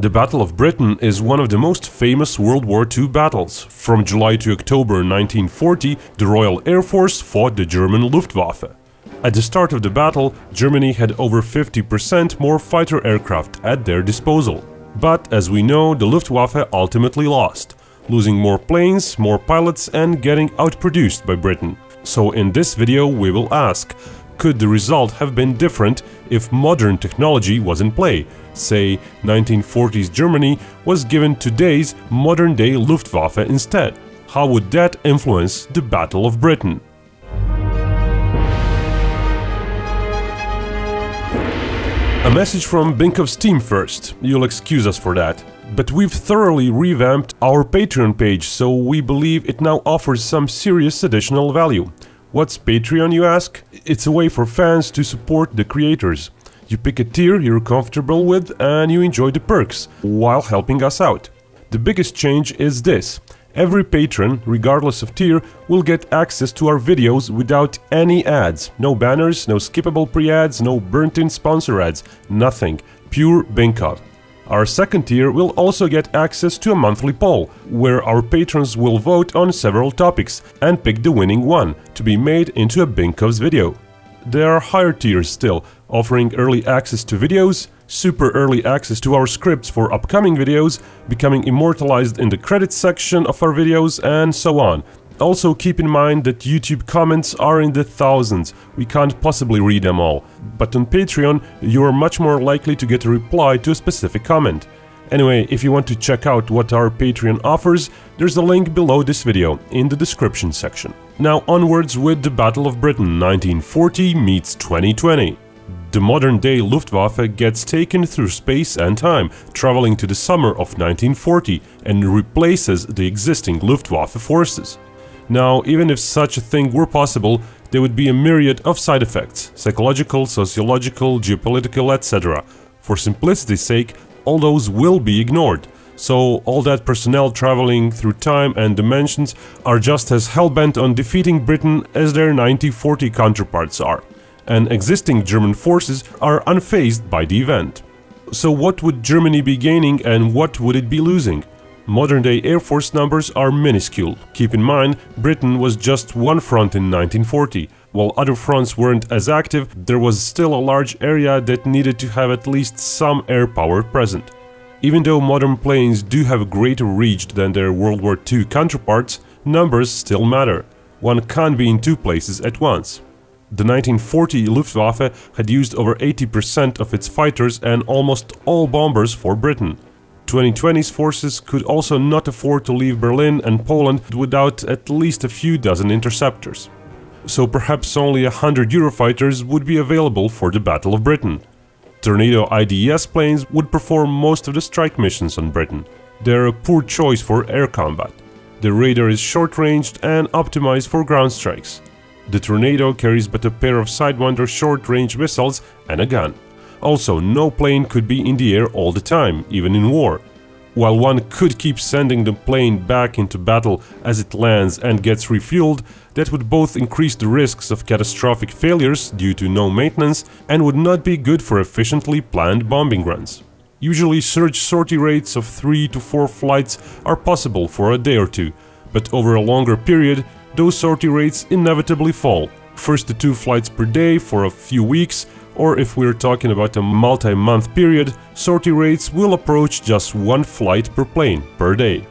The Battle of Britain is one of the most famous World War II battles. From July to October 1940, the Royal Air Force fought the German Luftwaffe. At the start of the battle, Germany had over 50% more fighter aircraft at their disposal. But as we know, the Luftwaffe ultimately lost, losing more planes, more pilots and getting outproduced by Britain. So in this video we will ask, could the result have been different if modern technology was in play? Say, 1940s Germany was given today's modern-day Luftwaffe instead. How would that influence the Battle of Britain? A message from Binkov's team first, you'll excuse us for that. But we've thoroughly revamped our Patreon page, so we believe it now offers some serious additional value. What's Patreon, you ask? It's a way for fans to support the creators. You pick a tier you're comfortable with and you enjoy the perks, while helping us out. The biggest change is this. Every patron, regardless of tier, will get access to our videos without any ads. No banners, no skippable pre-ads, no burnt-in sponsor ads, nothing. Pure Binkov. Our second tier will also get access to a monthly poll, where our patrons will vote on several topics and pick the winning one, to be made into a Binkov's video. There are higher tiers still, offering early access to videos, super early access to our scripts for upcoming videos, becoming immortalized in the credits section of our videos, and so on. Also keep in mind that YouTube comments are in the thousands, we can't possibly read them all, but on Patreon you are much more likely to get a reply to a specific comment. Anyway, if you want to check out what our Patreon offers, there's a link below this video, in the description section. Now onwards with the Battle of Britain 1940 meets 2020. The modern-day Luftwaffe gets taken through space and time, traveling to the summer of 1940 and replaces the existing Luftwaffe forces. Now, even if such a thing were possible, there would be a myriad of side effects – psychological, sociological, geopolitical, etc. For simplicity's sake, all those will be ignored. So all that personnel traveling through time and dimensions are just as hell-bent on defeating Britain as their 1940 counterparts are. And existing German forces are unfazed by the event. So what would Germany be gaining and what would it be losing? Modern-day Air Force numbers are minuscule. Keep in mind, Britain was just one front in 1940. While other fronts weren't as active, there was still a large area that needed to have at least some air power present. Even though modern planes do have a greater reach than their World War II counterparts, numbers still matter. One can't be in two places at once. The 1940 Luftwaffe had used over 80% of its fighters and almost all bombers for Britain. 2020's forces could also not afford to leave Berlin and Poland without at least a few dozen interceptors. So perhaps only a hundred Eurofighters would be available for the Battle of Britain. Tornado IDS planes would perform most of the strike missions on Britain. They're a poor choice for air combat. The radar is short-ranged and optimized for ground strikes. The Tornado carries but a pair of Sidewinder short-range missiles and a gun. Also, no plane could be in the air all the time, even in war. While one could keep sending the plane back into battle as it lands and gets refueled, that would both increase the risks of catastrophic failures due to no maintenance and would not be good for efficiently planned bombing runs. Usually surge sortie rates of 3 to 4 flights are possible for a day or two, but over a longer period, those sortie rates inevitably fall. First to 2 flights per day for a few weeks, or if we're talking about a multi-month period, sortie rates will approach just one flight per plane per day.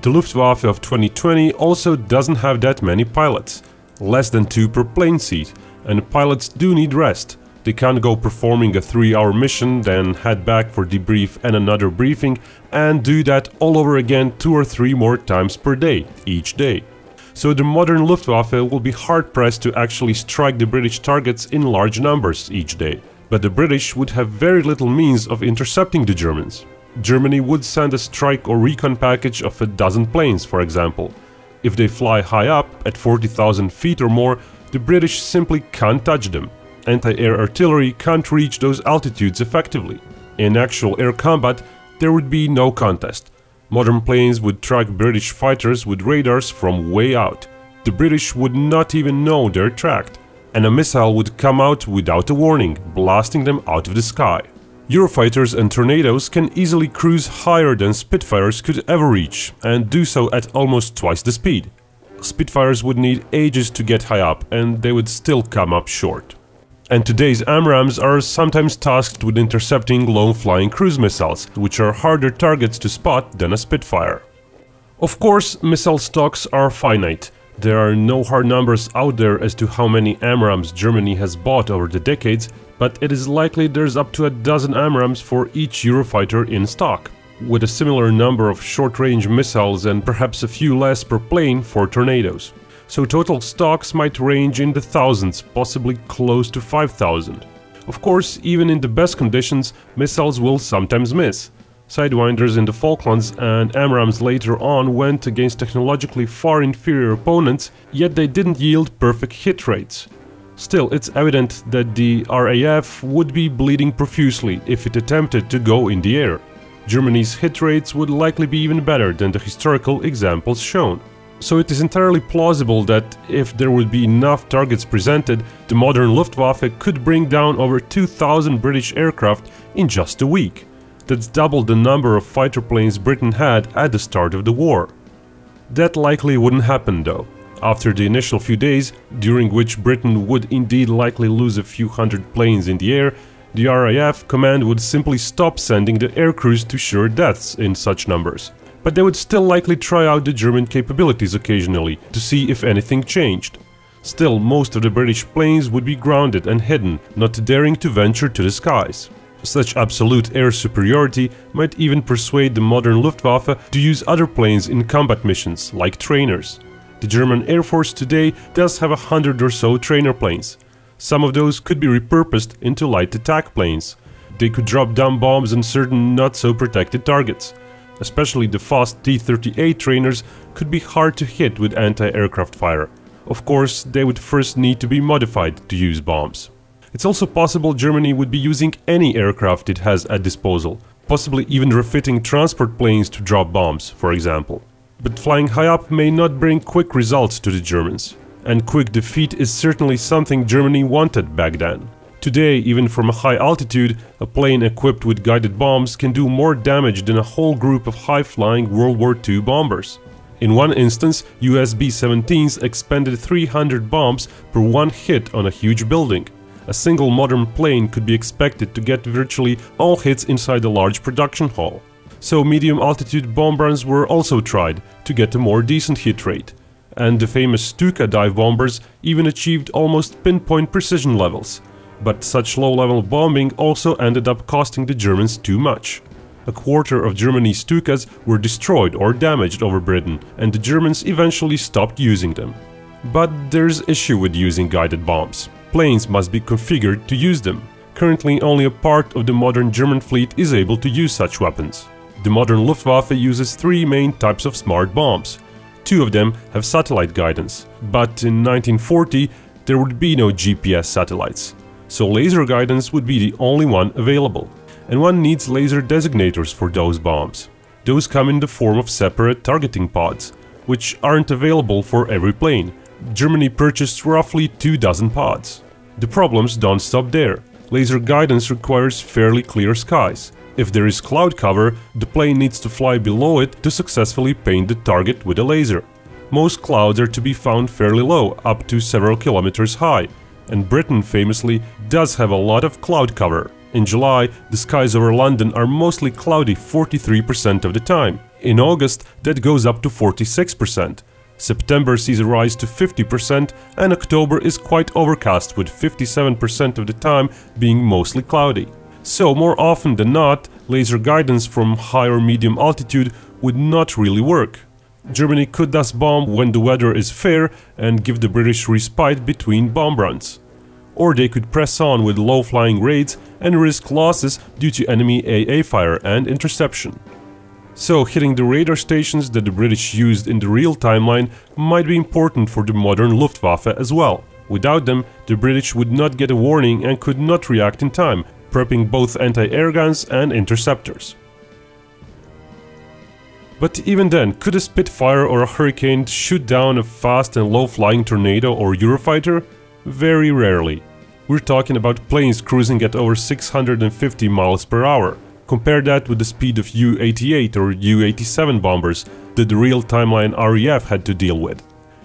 The Luftwaffe of 2020 also doesn't have that many pilots, less than two per plane seat, and pilots do need rest. They can't go performing a 3-hour mission, then head back for debrief and another briefing, and do that all over again two or three more times per day, each day so the modern Luftwaffe will be hard-pressed to actually strike the British targets in large numbers each day. But the British would have very little means of intercepting the Germans. Germany would send a strike or recon package of a dozen planes, for example. If they fly high up, at 40,000 feet or more, the British simply can't touch them. Anti-air artillery can't reach those altitudes effectively. In actual air combat, there would be no contest. Modern planes would track British fighters with radars from way out. The British would not even know they're tracked, and a missile would come out without a warning, blasting them out of the sky. Eurofighters and Tornadoes can easily cruise higher than Spitfires could ever reach, and do so at almost twice the speed. Spitfires would need ages to get high up, and they would still come up short. And today's AMRAAMs are sometimes tasked with intercepting long-flying cruise missiles, which are harder targets to spot than a Spitfire. Of course, missile stocks are finite. There are no hard numbers out there as to how many AMRAAMs Germany has bought over the decades, but it is likely there's up to a dozen AMRAAMs for each Eurofighter in stock, with a similar number of short-range missiles and perhaps a few less per plane for Tornadoes. So total stocks might range in the thousands, possibly close to 5000. Of course, even in the best conditions, missiles will sometimes miss. Sidewinders in the Falklands and AMRAAMs later on went against technologically far inferior opponents, yet they didn't yield perfect hit rates. Still, it's evident that the RAF would be bleeding profusely if it attempted to go in the air. Germany's hit rates would likely be even better than the historical examples shown. So it is entirely plausible that if there would be enough targets presented, the modern Luftwaffe could bring down over 2000 British aircraft in just a week. That's double the number of fighter planes Britain had at the start of the war. That likely wouldn't happen though. After the initial few days, during which Britain would indeed likely lose a few hundred planes in the air, the RAF command would simply stop sending the air crews to sure deaths in such numbers. But they would still likely try out the German capabilities occasionally to see if anything changed. Still, most of the British planes would be grounded and hidden, not daring to venture to the skies. Such absolute air superiority might even persuade the modern Luftwaffe to use other planes in combat missions, like trainers. The German Air Force today does have a hundred or so trainer planes. Some of those could be repurposed into light attack planes. They could drop down bombs on certain not so protected targets. Especially the fast T-38 trainers could be hard to hit with anti-aircraft fire. Of course, they would first need to be modified to use bombs. It's also possible Germany would be using any aircraft it has at disposal, possibly even refitting transport planes to drop bombs, for example. But flying high up may not bring quick results to the Germans, and quick defeat is certainly something Germany wanted back then. Today, even from a high altitude, a plane equipped with guided bombs can do more damage than a whole group of high-flying World War II bombers. In one instance, US B-17s expended 300 bombs per one hit on a huge building. A single modern plane could be expected to get virtually all hits inside a large production hall so medium altitude bomb runs were also tried to get a more decent hit rate. And the famous Stuka dive bombers even achieved almost pinpoint precision levels. But such low-level bombing also ended up costing the Germans too much. A quarter of Germany's Stukas were destroyed or damaged over Britain, and the Germans eventually stopped using them. But there's issue with using guided bombs. Planes must be configured to use them. Currently only a part of the modern German fleet is able to use such weapons. The modern Luftwaffe uses three main types of smart bombs. Two of them have satellite guidance, but in 1940 there would be no GPS satellites, so laser guidance would be the only one available. And one needs laser designators for those bombs. Those come in the form of separate targeting pods, which aren't available for every plane. Germany purchased roughly two dozen pods. The problems don't stop there. Laser guidance requires fairly clear skies, if there is cloud cover, the plane needs to fly below it to successfully paint the target with a laser. Most clouds are to be found fairly low, up to several kilometers high, and Britain famously does have a lot of cloud cover. In July, the skies over London are mostly cloudy 43% of the time. In August, that goes up to 46%. September sees a rise to 50% and October is quite overcast with 57% of the time being mostly cloudy. So more often than not, laser guidance from high or medium altitude would not really work. Germany could thus bomb when the weather is fair and give the British respite between bomb runs. Or they could press on with low-flying raids and risk losses due to enemy AA fire and interception. So hitting the radar stations that the British used in the real timeline might be important for the modern Luftwaffe as well. Without them, the British would not get a warning and could not react in time, prepping both anti-air guns and interceptors. But even then, could a Spitfire or a Hurricane shoot down a fast and low-flying Tornado or Eurofighter? Very rarely. We're talking about planes cruising at over 650 miles per hour. Compare that with the speed of Ju-88 or Ju-87 bombers that the real timeline RAF had to deal with.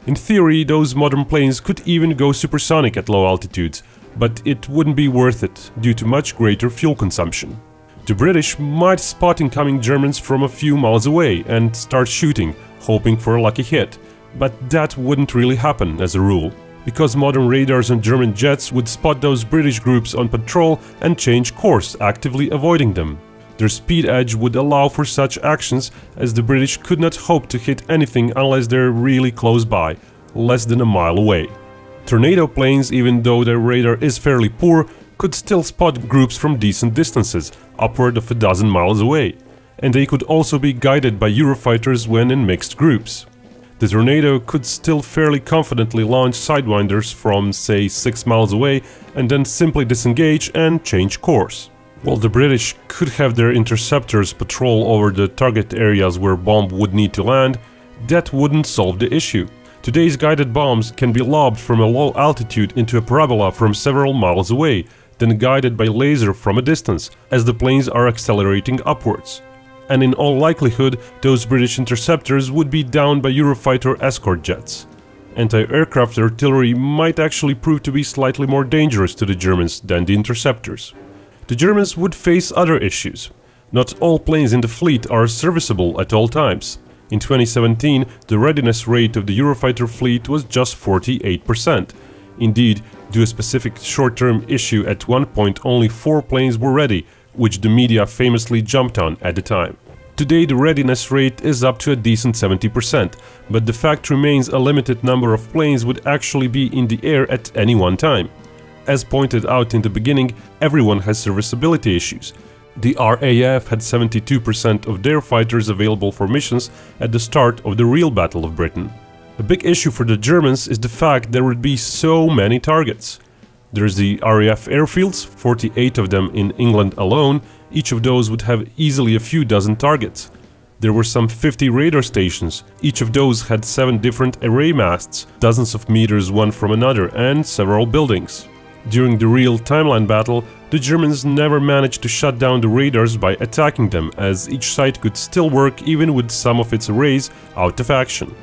In theory, those modern planes could even go supersonic at low altitudes, but it wouldn't be worth it due to much greater fuel consumption. The British might spot incoming Germans from a few miles away and start shooting, hoping for a lucky hit, but that wouldn't really happen as a rule because modern radars and German jets would spot those British groups on patrol and change course, actively avoiding them. Their speed edge would allow for such actions as the British could not hope to hit anything unless they're really close by, less than a mile away. Tornado planes, even though their radar is fairly poor, could still spot groups from decent distances, upward of a dozen miles away, and they could also be guided by Eurofighters when in mixed groups the Tornado could still fairly confidently launch Sidewinders from, say, 6 miles away and then simply disengage and change course. While the British could have their interceptors patrol over the target areas where bomb would need to land, that wouldn't solve the issue. Today's guided bombs can be lobbed from a low altitude into a parabola from several miles away, then guided by laser from a distance, as the planes are accelerating upwards and in all likelihood those British interceptors would be downed by Eurofighter escort jets. Anti-aircraft artillery might actually prove to be slightly more dangerous to the Germans than the interceptors. The Germans would face other issues. Not all planes in the fleet are serviceable at all times. In 2017, the readiness rate of the Eurofighter fleet was just 48%. Indeed, due a specific short-term issue at one point only four planes were ready, which the media famously jumped on at the time. Today the readiness rate is up to a decent 70%, but the fact remains a limited number of planes would actually be in the air at any one time. As pointed out in the beginning, everyone has serviceability issues. The RAF had 72% of their fighters available for missions at the start of the real Battle of Britain. A big issue for the Germans is the fact there would be so many targets. There's the RAF airfields, 48 of them in England alone, each of those would have easily a few dozen targets. There were some 50 radar stations, each of those had 7 different array masts, dozens of meters one from another, and several buildings. During the real timeline battle, the Germans never managed to shut down the radars by attacking them, as each site could still work even with some of its arrays out of action.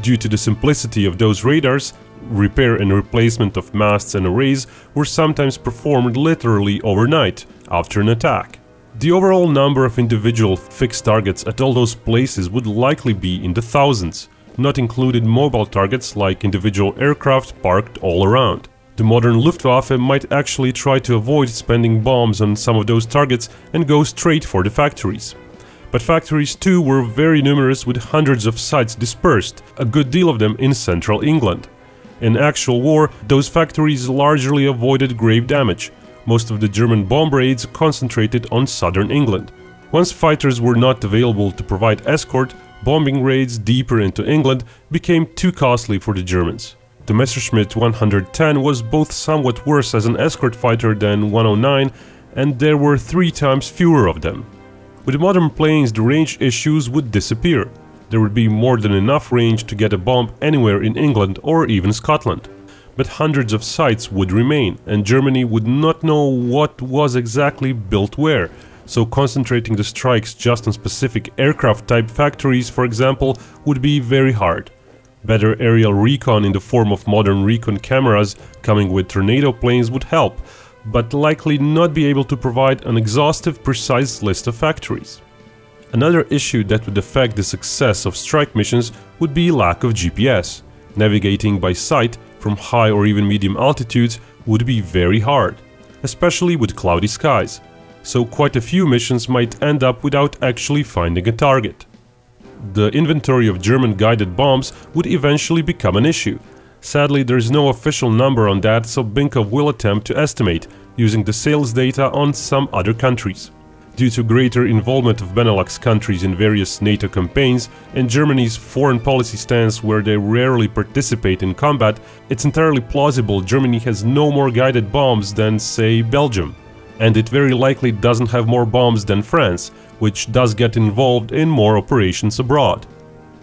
Due to the simplicity of those radars, repair and replacement of masts and arrays were sometimes performed literally overnight after an attack. The overall number of individual fixed targets at all those places would likely be in the thousands, not included mobile targets like individual aircraft parked all around. The modern Luftwaffe might actually try to avoid spending bombs on some of those targets and go straight for the factories. But factories too were very numerous with hundreds of sites dispersed, a good deal of them in central England. In actual war, those factories largely avoided grave damage. Most of the German bomb raids concentrated on southern England. Once fighters were not available to provide escort, bombing raids deeper into England became too costly for the Germans. The Messerschmitt 110 was both somewhat worse as an escort fighter than 109 and there were three times fewer of them. With modern planes the range issues would disappear there would be more than enough range to get a bomb anywhere in England or even Scotland. But hundreds of sites would remain, and Germany would not know what was exactly built where, so concentrating the strikes just on specific aircraft type factories, for example, would be very hard. Better aerial recon in the form of modern recon cameras coming with tornado planes would help, but likely not be able to provide an exhaustive, precise list of factories. Another issue that would affect the success of strike missions would be lack of GPS. Navigating by sight from high or even medium altitudes would be very hard, especially with cloudy skies, so quite a few missions might end up without actually finding a target. The inventory of German guided bombs would eventually become an issue. Sadly, there is no official number on that, so Binkov will attempt to estimate, using the sales data on some other countries. Due to greater involvement of Benelux countries in various NATO campaigns and Germany's foreign policy stance where they rarely participate in combat, it's entirely plausible Germany has no more guided bombs than, say, Belgium. And it very likely doesn't have more bombs than France, which does get involved in more operations abroad.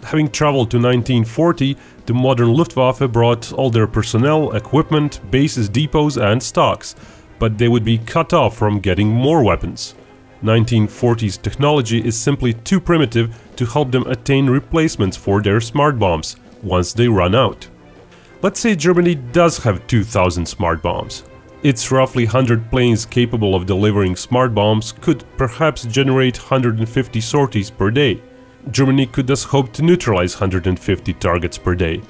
Having traveled to 1940, the modern Luftwaffe brought all their personnel, equipment, bases, depots and stocks, but they would be cut off from getting more weapons. 1940s technology is simply too primitive to help them attain replacements for their smart bombs once they run out. Let's say Germany does have 2000 smart bombs. Its roughly 100 planes capable of delivering smart bombs could perhaps generate 150 sorties per day. Germany could thus hope to neutralize 150 targets per day,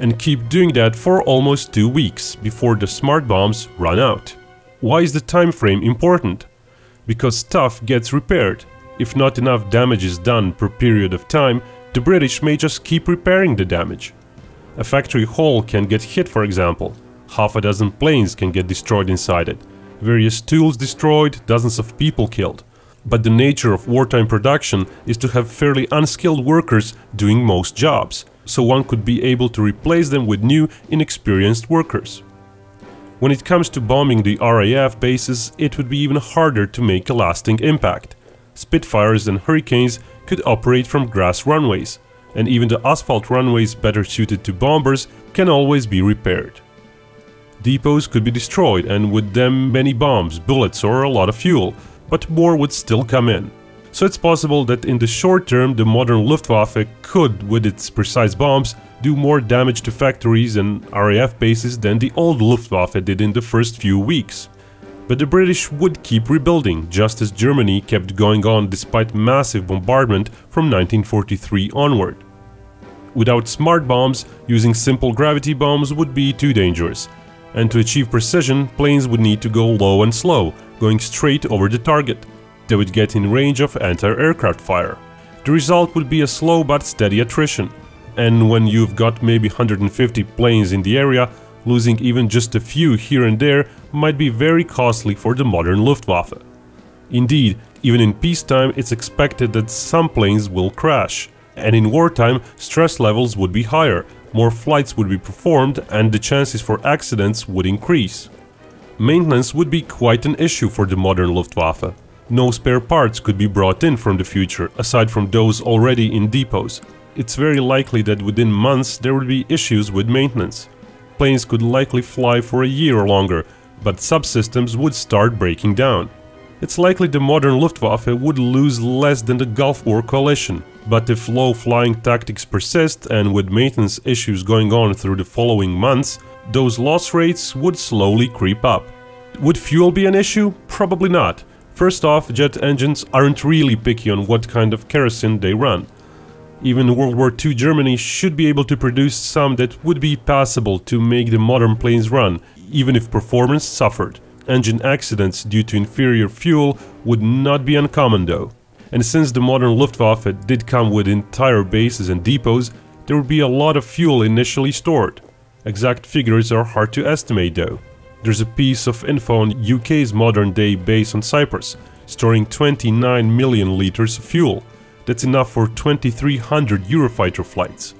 and keep doing that for almost two weeks before the smart bombs run out. Why is the time frame important? Because stuff gets repaired. If not enough damage is done per period of time, the British may just keep repairing the damage. A factory hall can get hit for example, half a dozen planes can get destroyed inside it, various tools destroyed, dozens of people killed. But the nature of wartime production is to have fairly unskilled workers doing most jobs, so one could be able to replace them with new, inexperienced workers. When it comes to bombing the RAF bases, it would be even harder to make a lasting impact. Spitfires and Hurricanes could operate from grass runways, and even the asphalt runways better suited to bombers can always be repaired. Depots could be destroyed and with them many bombs, bullets or a lot of fuel, but more would still come in. So it's possible that in the short term the modern Luftwaffe could, with its precise bombs, do more damage to factories and RAF bases than the old Luftwaffe did in the first few weeks. But the British would keep rebuilding, just as Germany kept going on despite massive bombardment from 1943 onward. Without smart bombs, using simple gravity bombs would be too dangerous, and to achieve precision, planes would need to go low and slow, going straight over the target. They would get in range of anti-aircraft fire. The result would be a slow but steady attrition. And when you've got maybe 150 planes in the area, losing even just a few here and there might be very costly for the modern Luftwaffe. Indeed, even in peacetime it's expected that some planes will crash. And in wartime, stress levels would be higher, more flights would be performed and the chances for accidents would increase. Maintenance would be quite an issue for the modern Luftwaffe. No spare parts could be brought in from the future, aside from those already in depots. It's very likely that within months there would be issues with maintenance. Planes could likely fly for a year or longer, but subsystems would start breaking down. It's likely the modern Luftwaffe would lose less than the Gulf War coalition, but if low flying tactics persist and with maintenance issues going on through the following months, those loss rates would slowly creep up. Would fuel be an issue? Probably not. First off, jet engines aren't really picky on what kind of kerosene they run. Even World War II Germany should be able to produce some that would be passable to make the modern planes run, even if performance suffered. Engine accidents due to inferior fuel would not be uncommon though. And since the modern Luftwaffe did come with entire bases and depots, there would be a lot of fuel initially stored. Exact figures are hard to estimate though. There's a piece of info on UK's modern day base on Cyprus, storing 29 million litres of fuel. That's enough for 2300 Eurofighter flights.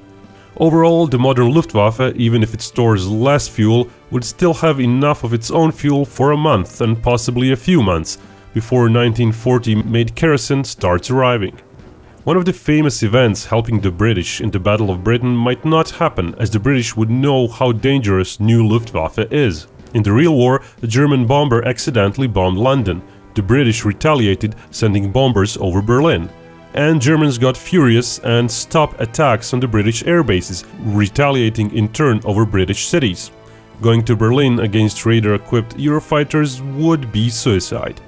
Overall, the modern Luftwaffe, even if it stores less fuel, would still have enough of its own fuel for a month and possibly a few months, before 1940 made kerosene starts arriving. One of the famous events helping the British in the Battle of Britain might not happen as the British would know how dangerous new Luftwaffe is. In the real war, a German bomber accidentally bombed London. The British retaliated, sending bombers over Berlin. And Germans got furious and stopped attacks on the British air bases, retaliating in turn over British cities. Going to Berlin against radar-equipped Eurofighters would be suicide.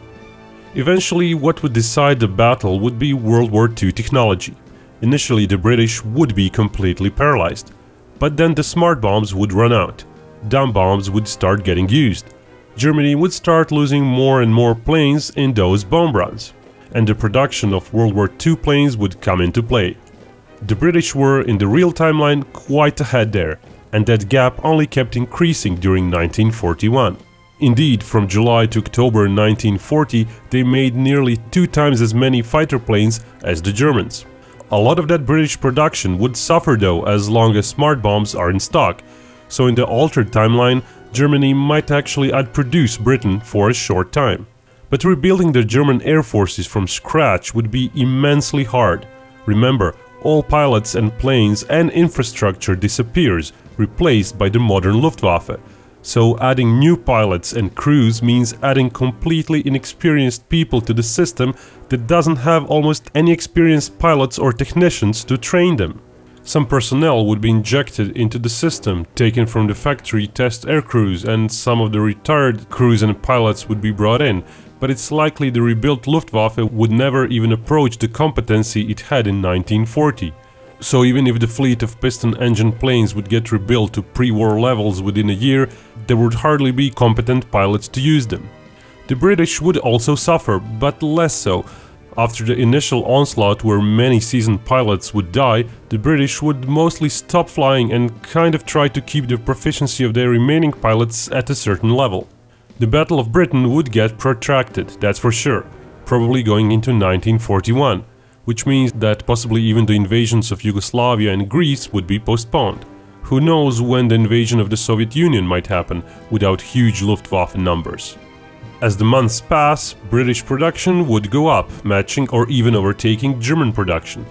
Eventually, what would decide the battle would be World War II technology. Initially, the British would be completely paralyzed. But then the smart bombs would run out. Dumb bombs would start getting used. Germany would start losing more and more planes in those bomb runs. And the production of World War II planes would come into play. The British were, in the real timeline, quite ahead there, and that gap only kept increasing during 1941. Indeed, from July to October 1940, they made nearly two times as many fighter planes as the Germans. A lot of that British production would suffer though as long as smart bombs are in stock, so in the altered timeline, Germany might actually outproduce Britain for a short time. But rebuilding the German air forces from scratch would be immensely hard. Remember, all pilots and planes and infrastructure disappears, replaced by the modern Luftwaffe. So adding new pilots and crews means adding completely inexperienced people to the system that doesn't have almost any experienced pilots or technicians to train them. Some personnel would be injected into the system, taken from the factory test aircrews, and some of the retired crews and pilots would be brought in, but it's likely the rebuilt Luftwaffe would never even approach the competency it had in 1940. So even if the fleet of piston engine planes would get rebuilt to pre-war levels within a year, there would hardly be competent pilots to use them. The British would also suffer, but less so, after the initial onslaught where many seasoned pilots would die, the British would mostly stop flying and kind of try to keep the proficiency of their remaining pilots at a certain level. The Battle of Britain would get protracted, that's for sure, probably going into 1941, which means that possibly even the invasions of Yugoslavia and Greece would be postponed. Who knows when the invasion of the Soviet Union might happen without huge Luftwaffe numbers. As the months pass, British production would go up, matching or even overtaking German production,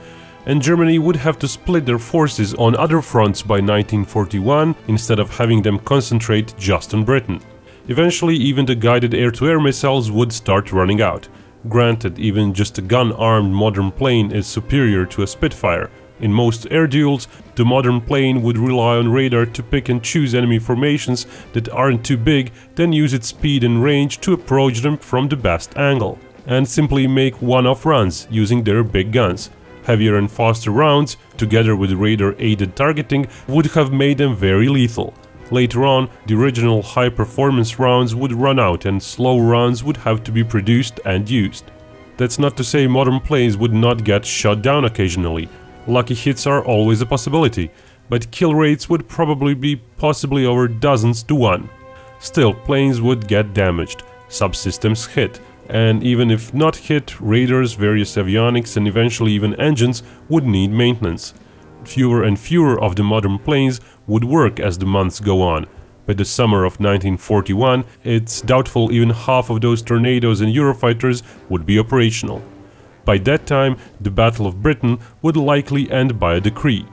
and Germany would have to split their forces on other fronts by 1941 instead of having them concentrate just on Britain. Eventually even the guided air-to-air -air missiles would start running out. Granted, even just a gun-armed modern plane is superior to a Spitfire, in most air duels, the modern plane would rely on radar to pick and choose enemy formations that aren't too big, then use its speed and range to approach them from the best angle, and simply make one-off runs using their big guns. Heavier and faster rounds, together with radar-aided targeting, would have made them very lethal. Later on, the original high-performance rounds would run out and slow rounds would have to be produced and used. That's not to say modern planes would not get shot down occasionally, Lucky hits are always a possibility, but kill rates would probably be possibly over dozens to one. Still, planes would get damaged, subsystems hit, and even if not hit, radars, various avionics and eventually even engines would need maintenance. Fewer and fewer of the modern planes would work as the months go on. By the summer of 1941, it's doubtful even half of those Tornadoes and Eurofighters would be operational. By that time, the Battle of Britain would likely end by a decree.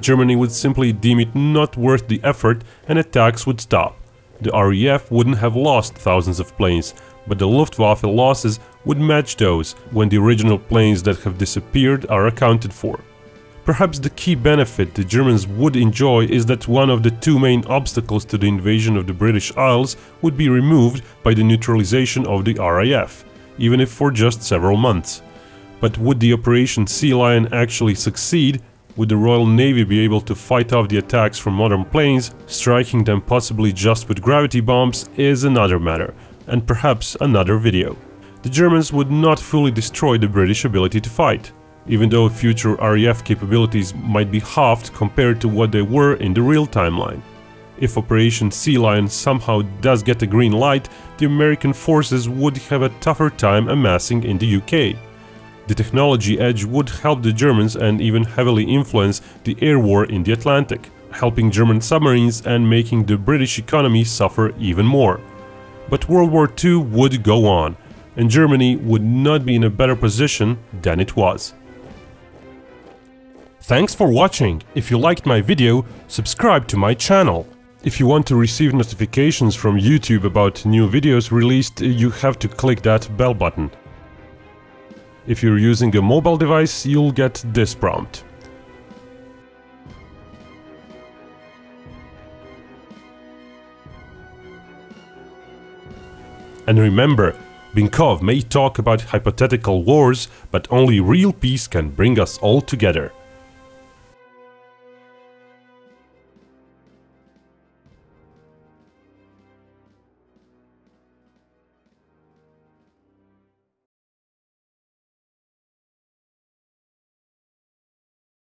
Germany would simply deem it not worth the effort and attacks would stop. The RAF wouldn't have lost thousands of planes, but the Luftwaffe losses would match those when the original planes that have disappeared are accounted for. Perhaps the key benefit the Germans would enjoy is that one of the two main obstacles to the invasion of the British Isles would be removed by the neutralization of the RAF, even if for just several months. But would the Operation Sea Lion actually succeed? Would the Royal Navy be able to fight off the attacks from modern planes, striking them possibly just with gravity bombs is another matter, and perhaps another video. The Germans would not fully destroy the British ability to fight, even though future RAF capabilities might be halved compared to what they were in the real timeline. If Operation Sea Lion somehow does get a green light, the American forces would have a tougher time amassing in the UK. The technology edge would help the Germans and even heavily influence the air war in the Atlantic, helping German submarines and making the British economy suffer even more. But World War II would go on, and Germany would not be in a better position than it was. Thanks for watching. If you liked my video, subscribe to my channel. If you want to receive notifications from YouTube about new videos released, you have to click that bell button. If you're using a mobile device, you'll get this prompt. And remember, Binkov may talk about hypothetical wars, but only real peace can bring us all together.